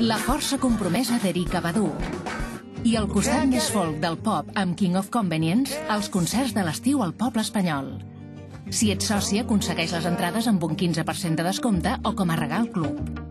la força compromesa d'Erika Badu. I al costat més folk del pop amb King of Convenience, els concerts de l'estiu al poble espanyol. Si ets soci, aconsegueix les entrades amb un 15% de descompte o com a regal club.